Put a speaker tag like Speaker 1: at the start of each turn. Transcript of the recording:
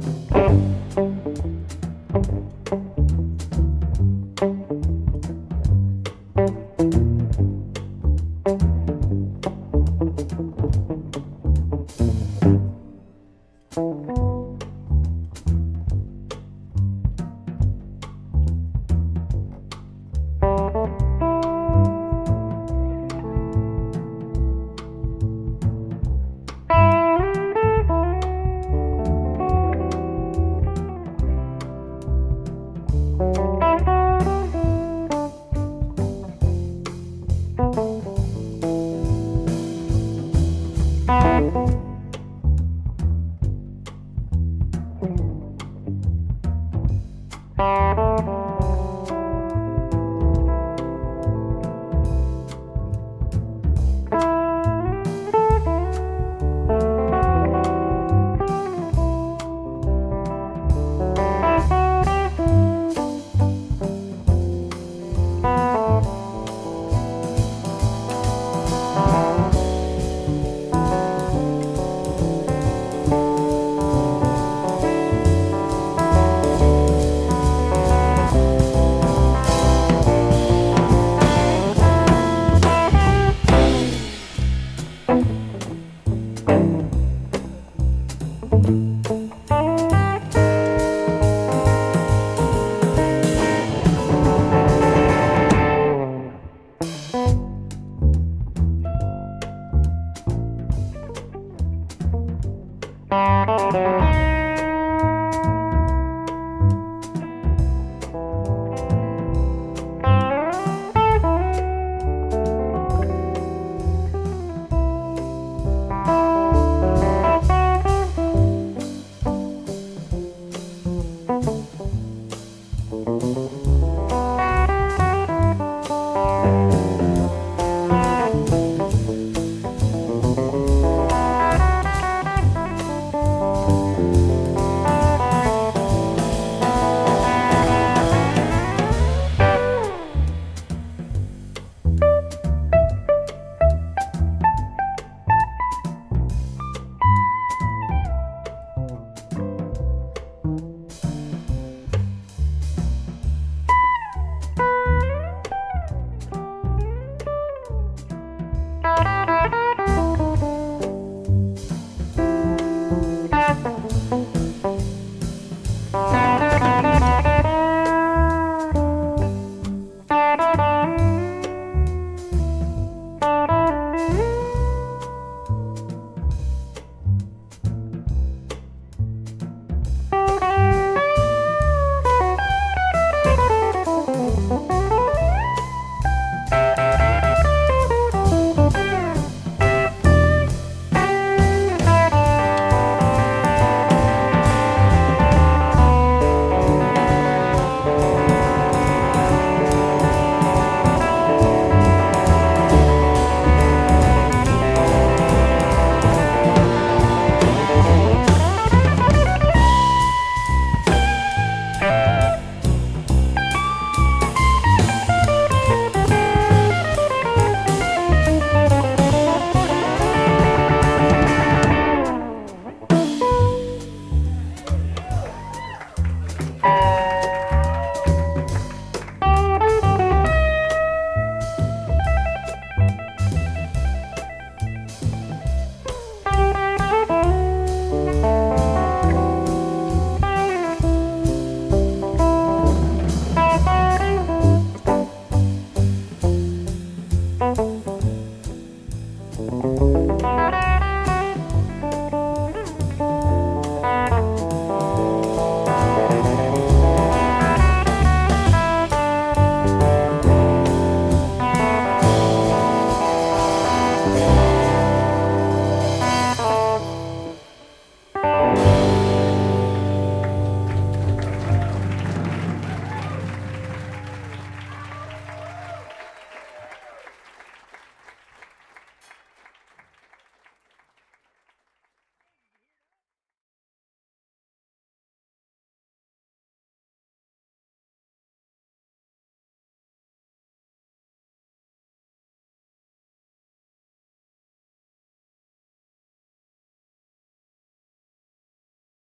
Speaker 1: Thank you. Bye. Thank you.